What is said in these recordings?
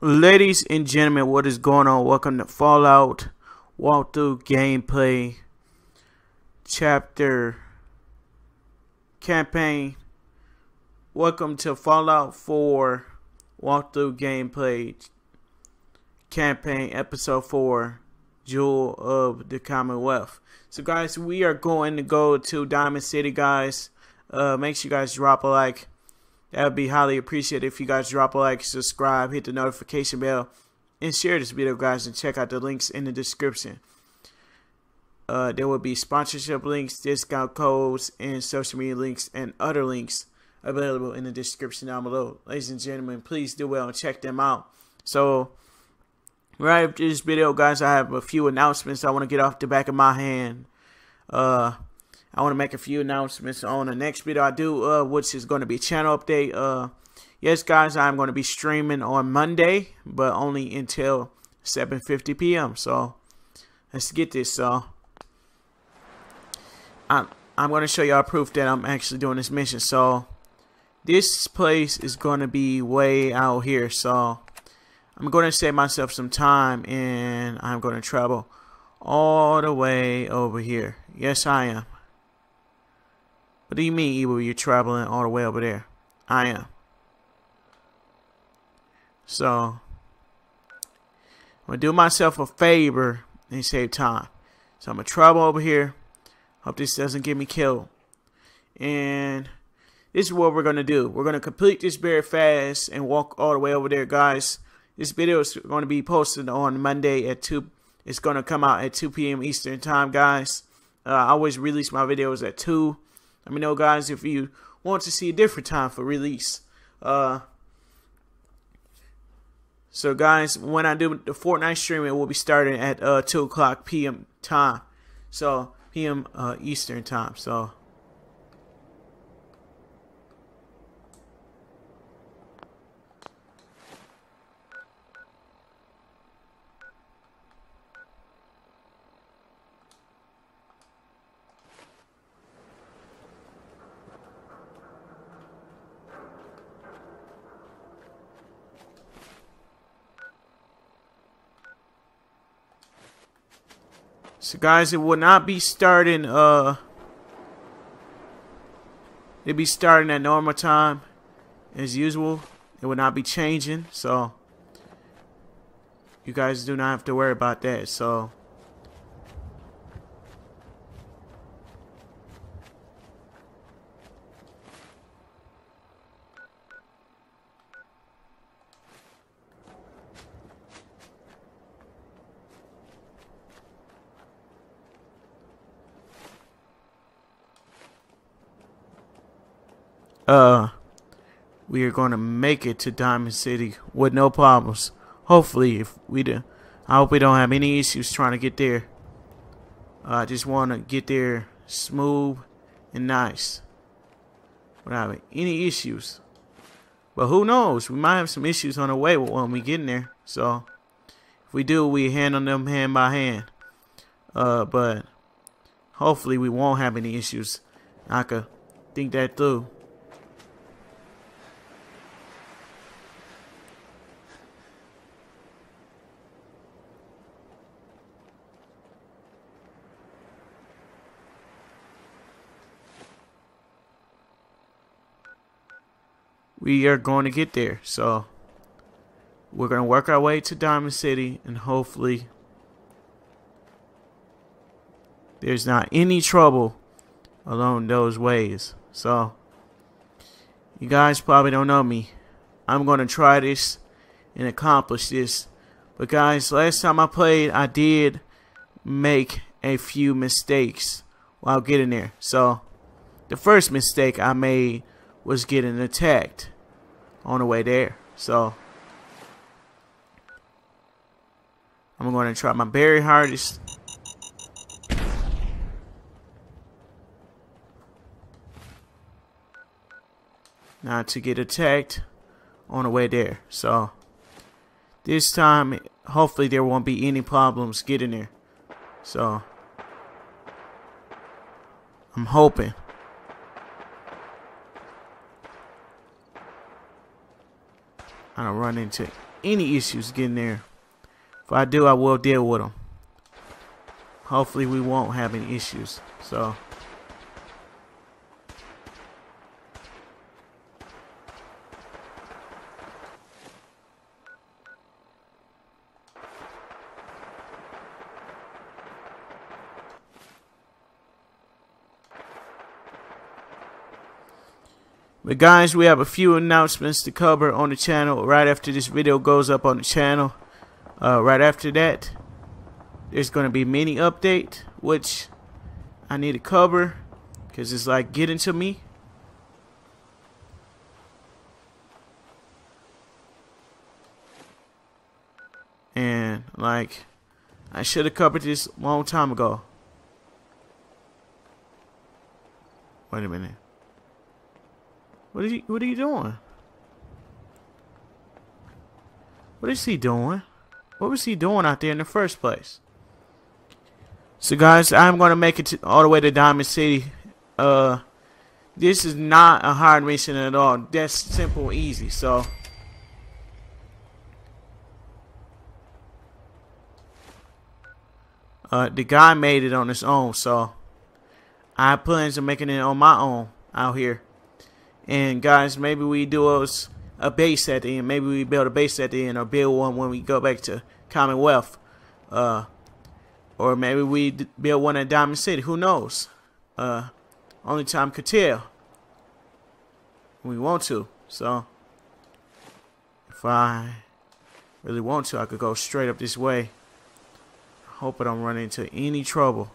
Ladies and gentlemen, what is going on? Welcome to Fallout walkthrough gameplay chapter campaign. Welcome to Fallout 4 walkthrough gameplay campaign episode 4 Jewel of the Commonwealth. So guys, we are going to go to Diamond City guys. Uh, make sure you guys drop a like that would be highly appreciated if you guys drop a like, subscribe, hit the notification bell, and share this video, guys, and check out the links in the description. Uh, there will be sponsorship links, discount codes, and social media links, and other links available in the description down below. Ladies and gentlemen, please do well and check them out. So, right after this video, guys, I have a few announcements I want to get off the back of my hand. Uh, I want to make a few announcements on the next video I do, uh, which is going to be a channel update. Uh, yes, guys, I'm going to be streaming on Monday, but only until 7:50 p.m. So let's get this. So I'm I'm going to show y'all proof that I'm actually doing this mission. So this place is going to be way out here. So I'm going to save myself some time, and I'm going to travel all the way over here. Yes, I am. What do you mean, Evil, you're traveling all the way over there? I am. So, I'm going to do myself a favor and save time. So, I'm going to travel over here. Hope this doesn't get me killed. And this is what we're going to do. We're going to complete this very fast and walk all the way over there, guys. This video is going to be posted on Monday at 2. It's going to come out at 2 p.m. Eastern Time, guys. Uh, I always release my videos at 2 let me know, guys, if you want to see a different time for release. Uh, so, guys, when I do the Fortnite stream, it will be starting at uh, 2 o'clock p.m. time. So, p.m. Uh, Eastern time. So, So guys, it will not be starting uh it'll be starting at normal time as usual. It will not be changing, so you guys do not have to worry about that. So uh we are going to make it to Diamond City with no problems. Hopefully, if we do, I hope we don't have any issues trying to get there. I just want to get there smooth and nice without any issues. But who knows? We might have some issues on the way when we get in there. So if we do, we handle them hand by hand. Uh, but hopefully we won't have any issues. I could think that through. We are going to get there. So we're going to work our way to Diamond City and hopefully there's not any trouble along those ways. So you guys probably don't know me. I'm going to try this and accomplish this. But guys, last time I played, I did make a few mistakes while getting there. So the first mistake I made was getting attacked on the way there. So I'm going to try my very hardest. Not to get attacked on the way there. So this time, hopefully there won't be any problems getting there. So I'm hoping. I don't run into any issues getting there. If I do, I will deal with them. Hopefully we won't have any issues. So... But guys, we have a few announcements to cover on the channel right after this video goes up on the channel. Uh, right after that, there's going to be mini update, which I need to cover because it's like getting to me. And like, I should have covered this long time ago. Wait a minute. What are you what are you doing? What is he doing? What was he doing out there in the first place? So guys, I'm gonna make it to, all the way to Diamond City. Uh this is not a hard mission at all. That's simple easy, so Uh, the guy made it on his own, so I plans of making it on my own out here. And guys, maybe we do us a base at the end. Maybe we build a base at the end or build one when we go back to Commonwealth. Uh, or maybe we build one at Diamond City. Who knows? Uh, only time could tell. We want to. So, if I really want to, I could go straight up this way. Hope I don't run into any trouble.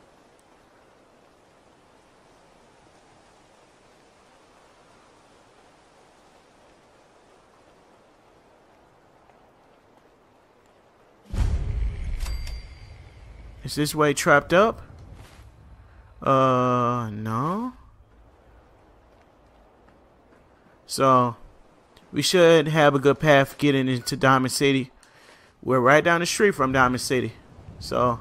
Is this way trapped up? Uh, no. So, we should have a good path getting into Diamond City. We're right down the street from Diamond City. So,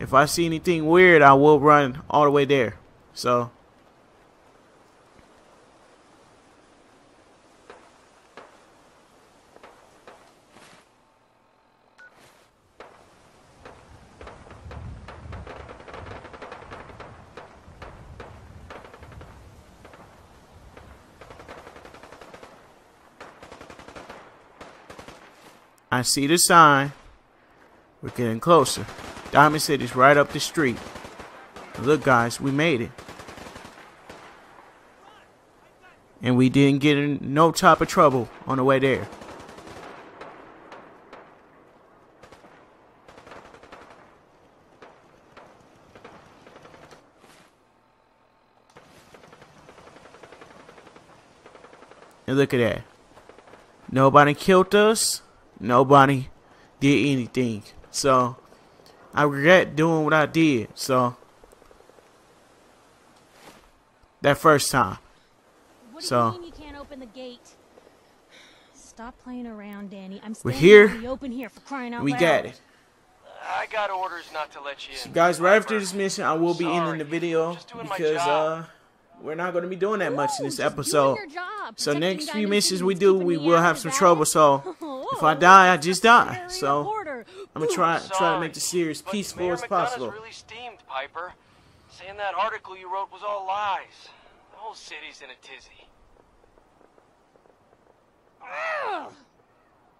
if I see anything weird, I will run all the way there. So, I see the sign. We're getting closer. Diamond City's right up the street. Look, guys, we made it. And we didn't get in no type of trouble on the way there. And look at that. Nobody killed us. Nobody did anything. So I regret doing what I did. So that first time. What so do you mean you can't open the gate? Stop playing around, Danny. I'm we're here. out in the open here for crying out we loud. got it. I got orders not to let you in. So guys, right after this mission, I will be ending the video Just doing my because uh we're not going to be doing that much in this episode. doing your job, So next few missions we do, we will have some that trouble. it? So if I die, I just die. So. I'm gonna try try to make the series but peaceful Mayor as McDonough's possible. really steamed, Piper. Saying that article you wrote was all lies. The whole city's in a tizzy. Ugh.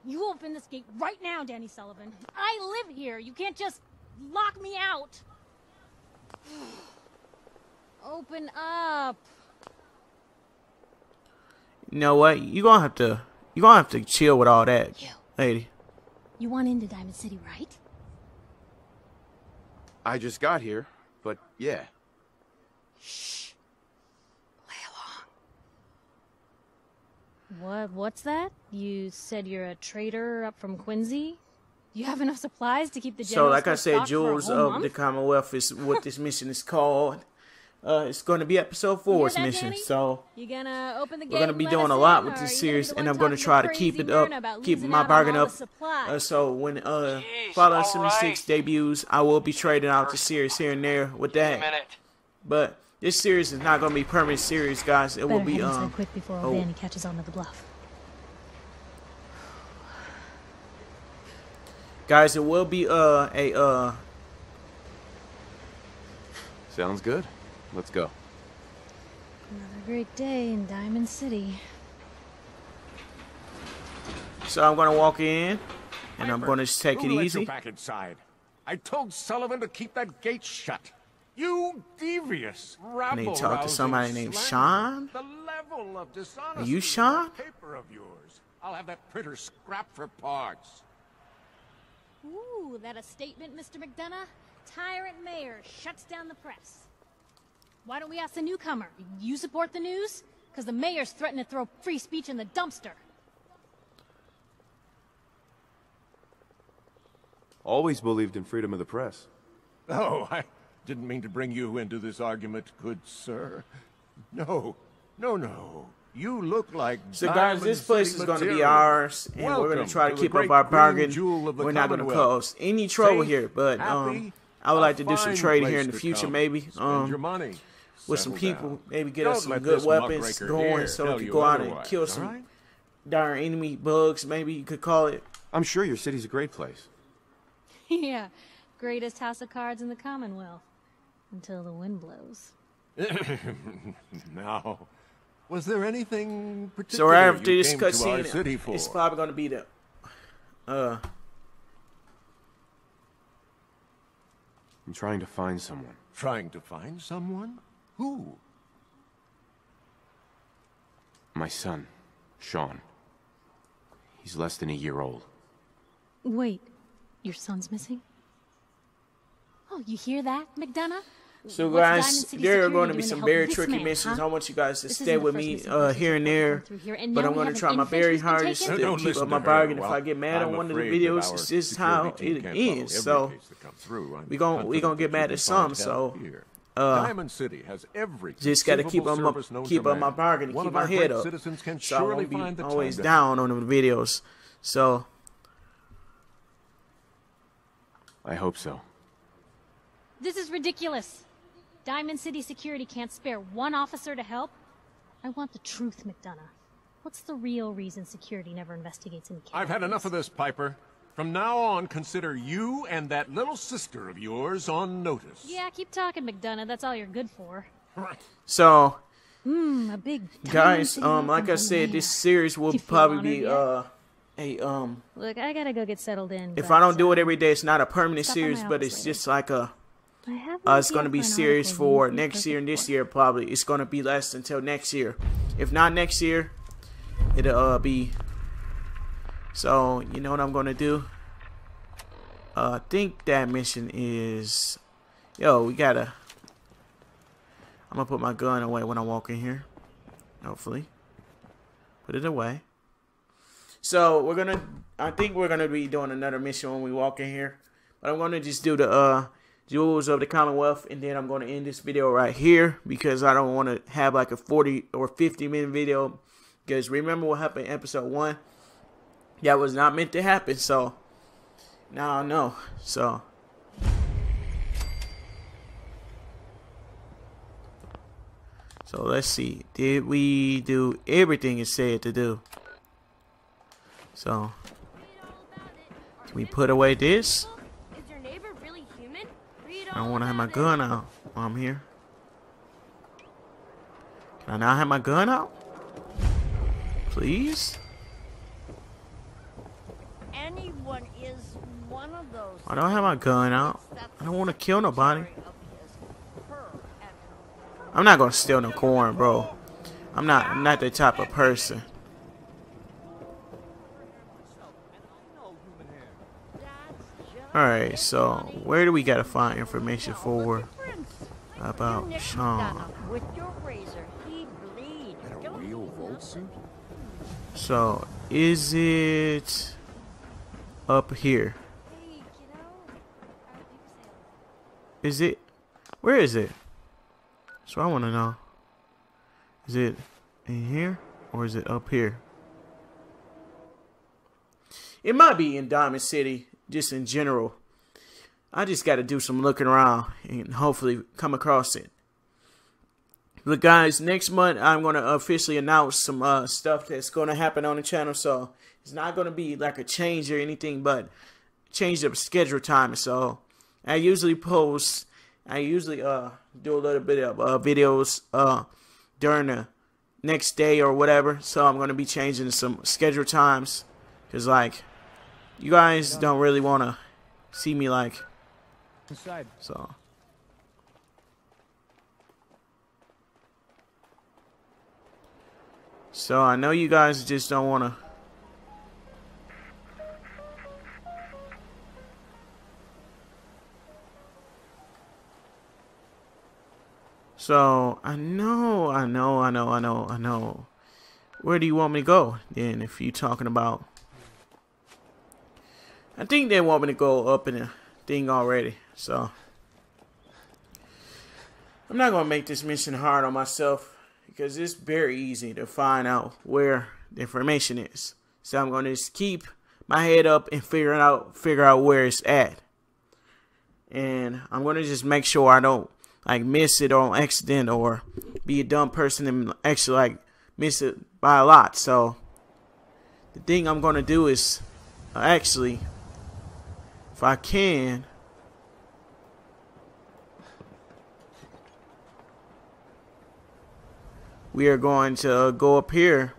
You open this gate right now, Danny Sullivan. I live here. You can't just lock me out. Open up. You know what? You gonna have to you gonna have to chill with all that, You. lady. You want into Diamond City, right? I just got here, but yeah. Shh. Play along. What? What's that? You said you're a trader up from Quincy? You have enough supplies to keep the So, general like I store said, stocked for a Jewels of month? the Commonwealth is what this mission is called. Uh, it's going to be episode four's that, mission. Danny? So You gonna open the we're going to be doing a lot in, with this series, and I'm going to try to keep it up, keep my bargain up. Uh, so when uh, Jeez, Fallout all 76 right. debuts, I will be trading out the series here and there with Give me that. But this series is not going to be permanent series, guys. It will be head um. quick before oh. Danny catches on to the bluff. Guys, it will be uh a uh Sounds good. Let's go. Another great day in Diamond City. so I'm gonna walk in and I'm gonna just take who it let easy. You back inside. I told Sullivan to keep that gate shut. You devious rabble need to talk to somebody named Shaun? The level of dishonesty Are you Shaun? paper of yours. I'll have that printer scrapped for parts. Ooh, that a statement, Mr. McDonough? Tyrant mayor shuts down the press. Why don't we ask the newcomer? You support the news? Because the mayor's threatened to throw free speech in the dumpster. Always believed in freedom of the press. Oh, I didn't mean to bring you into this argument, good sir. No, no, no. You look like So guys, this place is going to be ours, and we're going to try to the keep up our bargain. jewel of the We're not going to Commonwealth. cause any trouble Safe, here, but um, happy, I would like to do some fine trading here in the future, come. maybe. Um, your money. with some people, down. maybe get Don't us some good weapons muckraker going, here so tell we could you go out and kill some right? dire enemy bugs. Maybe you could call it. I'm sure your city's a great place. yeah, greatest house of cards in the Commonwealth. Until the wind blows. Now, was there anything So particular right after you this came to our city for? it's probably going to be the uh I'm trying to find someone. Trying to find someone? Who? My son, Shaun. He's less than a year old. Wait, your son's missing? Oh, you hear that, McDonough? So What's guys, there are going to be some very tricky man, missions. huh? I want you guys to This stay with me uh, here and there. here, and But I'm going to try my very hardest taken? to Don't keep up my to her. bargain. If I get mad I'm on one of the videos, it's just how security it can't follow is. every So case that comes we gon' we gonna confident get mad at some. So uh, Diamond City has every just got to keep conceivable them up, keep to up my man. bargain, and keep my head up. Citizens can So I surely won't be find the time always down on the videos. So I hope so. This is ridiculous. Diamond City Security can't spare one officer to help. I want the truth, McDonough. What's the real reason security never investigates any I've had enough of this, Piper. From now on, consider you and that little sister of yours on notice. Yeah, keep talking, McDonough. That's all you're good for. so Hmm, a big guys, um, like I said, this series will probably be yet? uh a um. Look, I gotta go get settled in. If but, I don't do uh, it every day, it's not a permanent series, but it's later. just like a. Uh, it's going to be serious for next year and this year probably. It's going to be less until next year. If not next year, it'll uh, be. So you know what I'm going to do? Uh, I think that mission is. Yo, we gotta. I'm gonna put my gun away when I walk in here. Hopefully, put it away. So we're gonna. I think we're gonna be doing another mission when we walk in here. But I'm gonna just do the uh jewels of the Commonwealth, and then I'm gonna end this video right here because I don't want to have like a 40 or 50 minute video. Because remember what happened in episode one? That was not meant to happen. So now I know. So. So let's see. Did we do everything it said to do? So, can we put away this? Is your neighbor really human? Read I don't want to have my gun out while I'm here. Can I not have my gun out? Please? Anyone is one of those. I don't have my gun out. I don't want to kill nobody. story of his. Her and I'm not gonna steal no corn, bro. I'm not. I'm not that type of person. That's just All right. So where do we gotta find information for about Shaun? So is it up here? Is it? Where is it? So I want to know. Is it in here or is it up here? It might be in Diamond City, just in general. I just got to do some looking around and hopefully come across it. But guys, next month I'm going to officially announce some uh, stuff that's going to happen on the channel. So it's not going to be like a change or anything, but change up schedule time, so I usually post. I usually uh do a little bit of uh, videos uh during the next day or whatever. So I'm gonna be changing some schedule times, cause like you guys don't really wanna see me like Inside. so. So I know you guys just don't want to. So I know, I know, I know, I know, I know. Where do you want me to go then? If you're talking about, I think they want me to go up in the thing already. So I'm not gonna make this mission hard on myself because it's very easy to find out where the information is. So I'm gonna just keep my head up and figure out figure out where it's at. And I'm gonna just make sure I don't like miss it on accident or be a dumb person and actually like miss it by a lot. So the thing I'm gonna do is uh, actually, if I can, we are going to uh, go up here.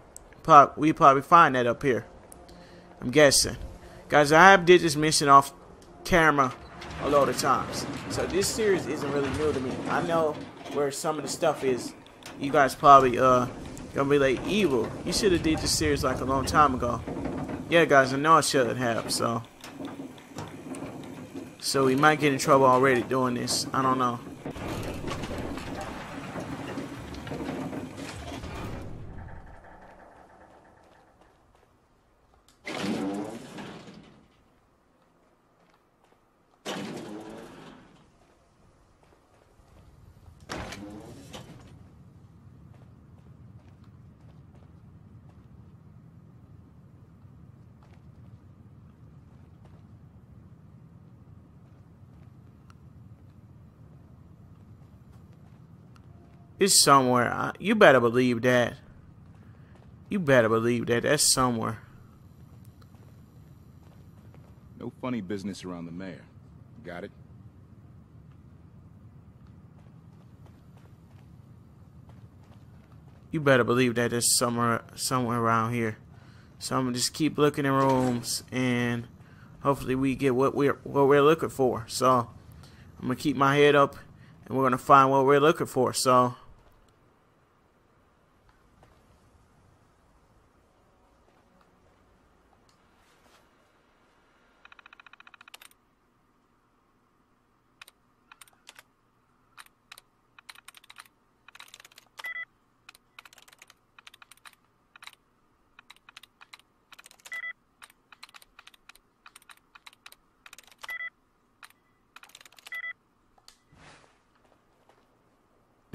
We probably find that up here. I'm guessing. Guys, I have did this mission off camera a lot of times. So this series isn't really new to me. I know where some of the stuff is. You guys probably uh gonna be like evil. You should have did this series like a long time ago. Yeah guys, I know I should have, so so we might get in trouble already doing this. I don't know. It's somewhere. I, you better believe that. You better believe that. That's somewhere. No funny business around the mayor. Got it? You better believe that it's somewhere somewhere around here. So I'm gonna just keep looking in rooms and hopefully we get what we're what we're looking for. So I'm gonna keep my head up and we're gonna find what we're looking for. So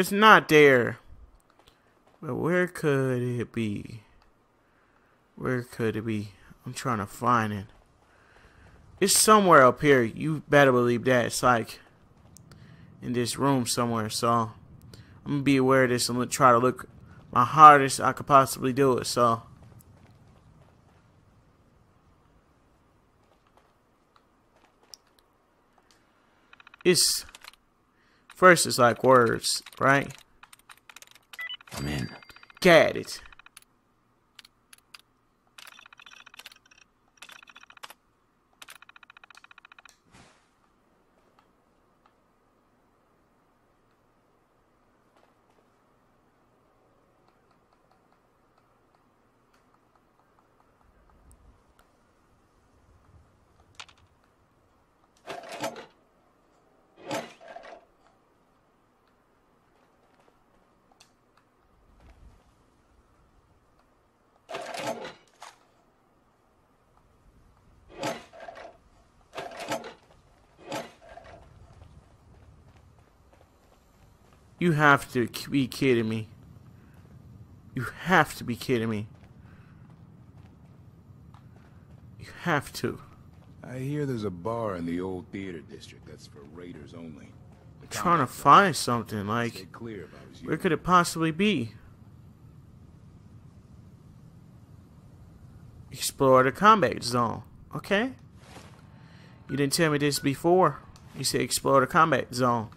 It's not there. But where could it be? Where could it be? I'm trying to find it. It's somewhere up here. You better believe that. It's like in this room somewhere. So I'm gonna be aware of this. I'm gonna try to look my hardest I could possibly do it. So it's first it's like words, right? I'm in. Got it. You have to be kidding me. You have to be kidding me. You have to. I hear there's a bar in the old theater district that's for raiders only. The trying to find something like clear if I was you. where could it possibly be? Explore the combat zone. Okay. You didn't tell me this before. You said explore the combat zone.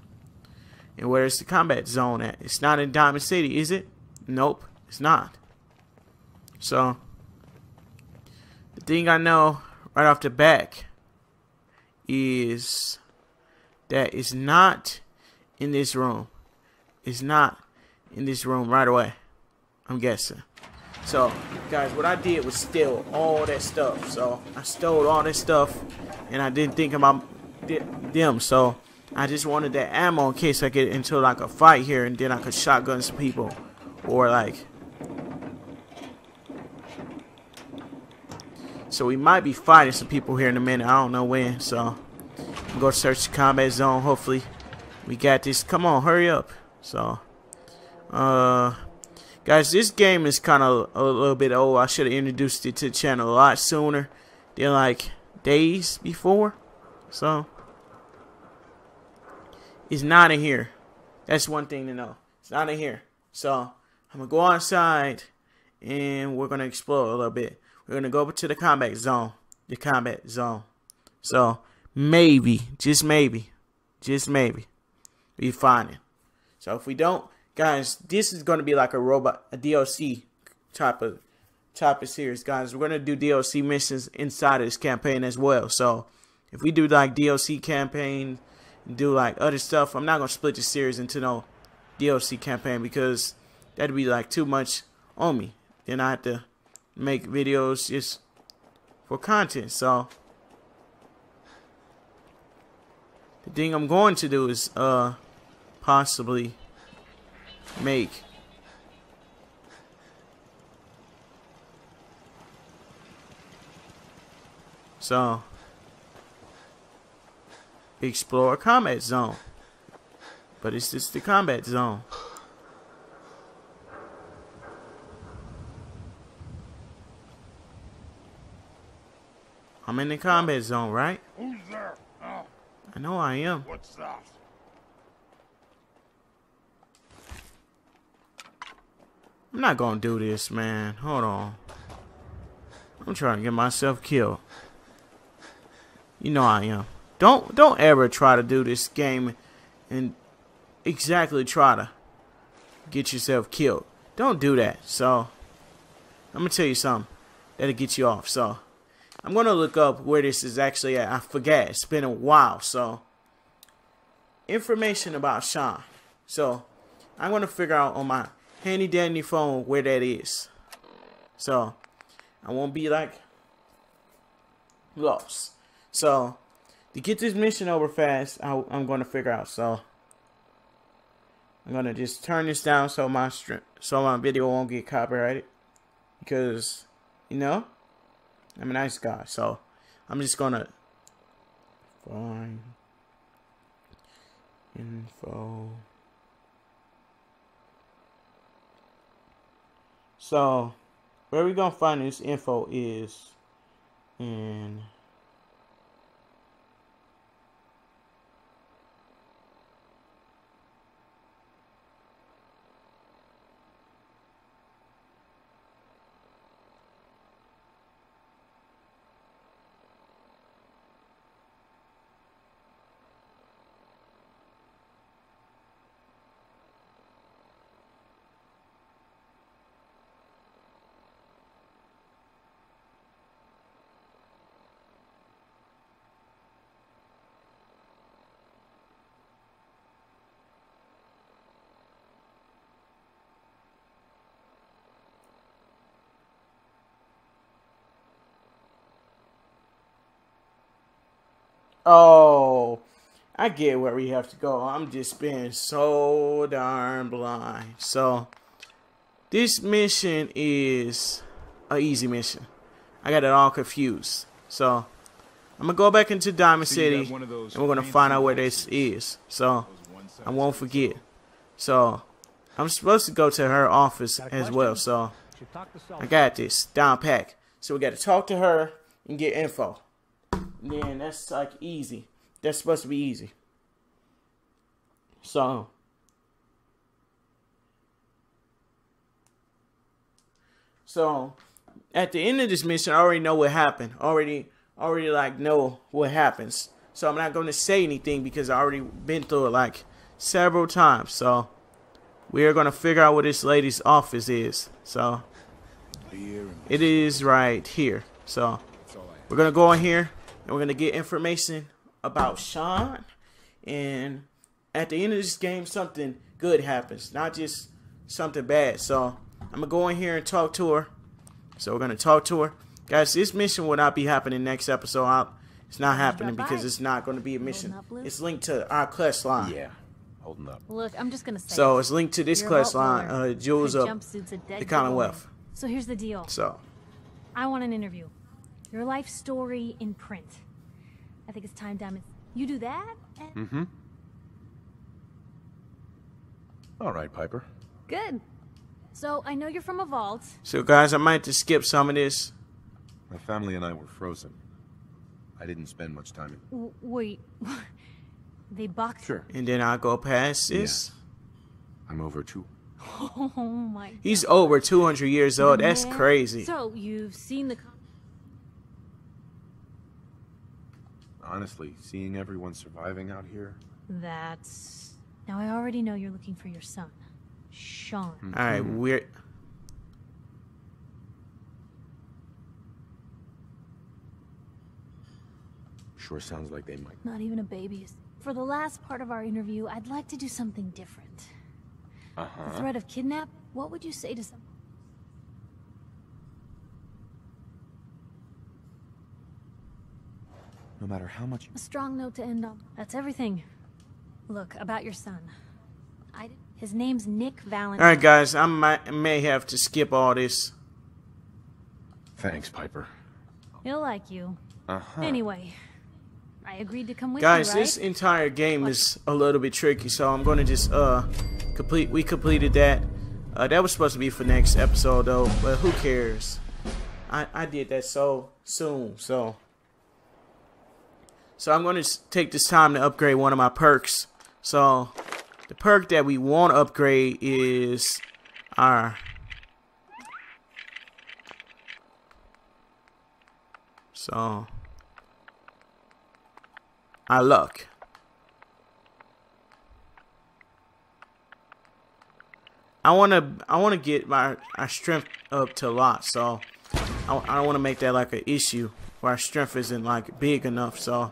And where is the combat zone at? It's not in Diamond City, is it? Nope, it's not. So, the thing I know right off the back is that it's not in this room. It's not in this room right away. I'm guessing. So, guys, what I did was steal all that stuff. So, I stole all that stuff, and I didn't think about them. So, I just wanted that ammo in case I get into like a fight here, and then I could shotgun some people, or like. So we might be fighting some people here in a minute. I don't know when. So, I'm gonna search the combat zone. Hopefully, we got this. Come on, hurry up. So, uh. Guys, this game is kind of a little bit old. I should have introduced it to the channel a lot sooner than like days before. So, it's not in here. That's one thing to know. It's not in here. So, I'm to go outside and we're to explore a little bit. We're to go over to the combat zone. The combat zone. So, maybe, just maybe, just maybe, we find it. So, if we don't, guys, this is to be like a robot, a DLC type of type of series, guys. We're to do DLC missions inside of this campaign as well. So if we do like DLC campaign, do like other stuff, I'm not to split the series into no DLC campaign because that'd be like too much on me. Then I have to make videos just for content. So the thing I'm going to do is uh possibly make. So, explore combat zone. But it's just the combat zone. I'm in the combat zone, right? Who's there? Oh, I know I am. what's that? I'm not gonna do this, man. Hold on. I'm trying to get myself killed. You know I am. Don't don't ever try to do this game and exactly try to get yourself killed. Don't do that. So I'm gonna tell you something that'll get you off. So I'm gonna look up where this is actually at. I forget. It's been a while. So information about Shaun. So I'm gonna figure out on my handy dandy phone where that is. So I won't be like lost. So to get this mission over fast, I, am going to figure out. So I'm going to just turn this down so my so my video won't get copyrighted because you know I'm a nice guy. So I'm just gonna find info. So, where we gonna find this info is in Oh, I get where we have to go. I'm just being so darn blind. So, this mission is a easy mission. I got it all confused. So, I'm going to go back into Diamond So City, got one of those and we're going to find out where this is. So, I won't forget. So, I'm supposed to go to her office as well. So, I got this down pack. So we got to talk to her and get info. Then that's like easy. That's supposed to be easy. So So at the end of this mission, I already know what happened. Already already like know what happens. So I'm not going to say anything because I already been through it like several times. So we are going to figure out what this lady's office is. So it is right here. So that's all I have. we're going to go in here and we're going to get information about Shaun. And at the end of this game, something good happens, not just something bad. So I'm going to go in here and talk to her. So we're going to talk to her. Guys, this mission will not be happening next episode. i it's not happening because it's not going to be a mission. up, It's linked to our quest line. Yeah, holding up. Look, I'm just gonna say. So it's linked to this You're quest line, roller. uh, Jewels Her of jumpsuit's a dead the giveaway. Commonwealth. So here's the deal. So I want an interview. Your life story in print. I think it's time, Diamond. You do that, and Mm-hmm. All right, Piper. good. So I know you're from a vault. So guys, I might just skip some of this. My family and I were frozen. I didn't spend much time in. W- wait, they boxed. Sure. And then I'll go past this. I'm over two. Oh my. God. He's over 200 years old. That's crazy. So you've seen the. Honestly, seeing everyone surviving out here. That's. Now I already know you're looking for your son, Shaun. All right, we're Sure sounds like they might. Not even a baby. For the last part of our interview, I'd like to do something different. Uh The threat of kidnap. What would you say to some? No matter how much. A strong note to end on. That's everything. Look, about your son. I. His name's Nick Valentine. all right, guys. I might may have to skip all this. Thanks, Piper. He'll like you. Uh huh. Anyway, I agreed to come with Guys, you, right? this entire game is a little bit tricky, so I'm gonna just uh complete. We completed that. Uh, that was supposed to be for next episode though, but who cares? I I did that so soon, so. So I'm gonna take this time to upgrade one of my perks. So, the perk that we want to upgrade is our. So. Our luck. I wanna I wanna get my our strength up to a lot, so I, I don't want to make that like an issue where our strength isn't like big enough. So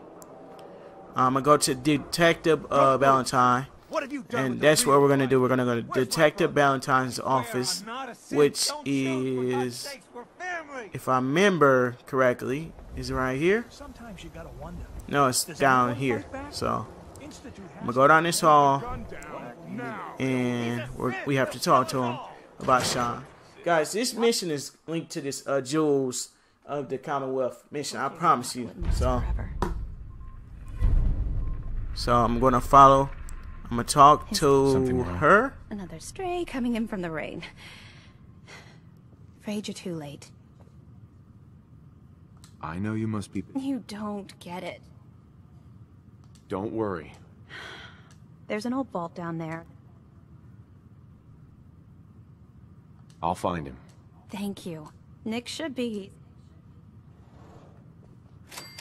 I'm gonna go to Detective uh, Valentine, What have you done and that's what we're gonna do. We're gonna go to Detective? Valentine's office, Swear I'm not a simp. which Don't shoot, for God's is, sakes, we're family. if I remember correctly, is it right here? Sometimes you gotta wonder. No, it's down here. So I'm gonna go down this hall. and we're, we have to talk to him about Shaun. Guys, this mission is linked to this uh, Jewels of the Commonwealth mission. I promise you. So, so I'm gonna follow. I'm gonna talk Something to her. Another stray coming in from the rain. Afraid you're too late. I know you must be. You don't get it. Don't worry. There's an old vault down there. I'll find him. Thank you. Nick should be.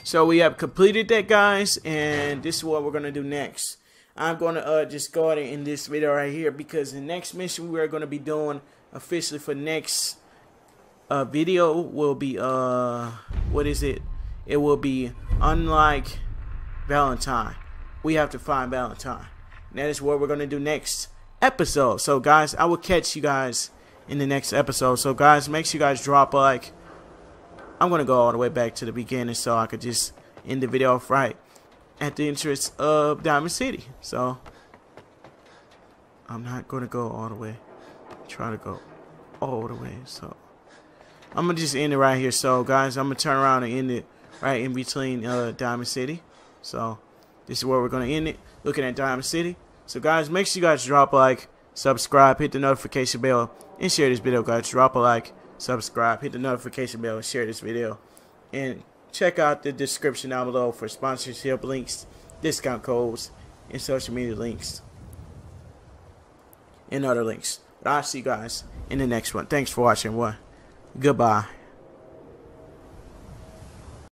So we have completed that, guys, and this is what we're gonna do next. I'm gonna uh, just go ahead this video right here because the next mission we are gonna be doing officially for next uh, video will be uh what is it? It will be unlike Valentine. We have to find Valentine. And that is what we're gonna do next episode. So guys, I will catch you guys in the next episode. So guys, make sure you guys drop a like. I'm gonna go all the way back to the beginning so I could just end the video off right at the entrance of Diamond City. So I'm not gonna go all the way. Try to go all the way. So I'm gonna just end it right here. So guys, I'm gonna turn around and end it right in between uh, Diamond City. So this is where we're gonna end it. Looking at Diamond City. So guys, make sure you guys drop a like, subscribe, hit the notification bell, and share this video, guys. Drop a like, subscribe, hit the notification bell, and share this video. And check out the description down below for sponsorship links, discount codes, and social media links. And other links. But I'll see you guys in the next one. Thanks for watching. One. Goodbye.